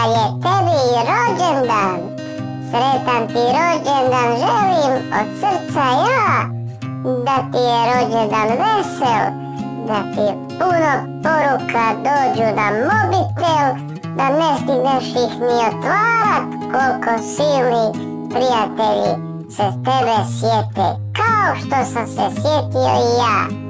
da je tebi rođendan. Sretan ti rođendan želim od srca ja, da ti je rođendan vesel, da ti puno poruka dođu na mobitel, da ne stigneš ih ni otvarat, koliko silni prijatelji se s tebe sjete, kao što sam se sjetio i ja.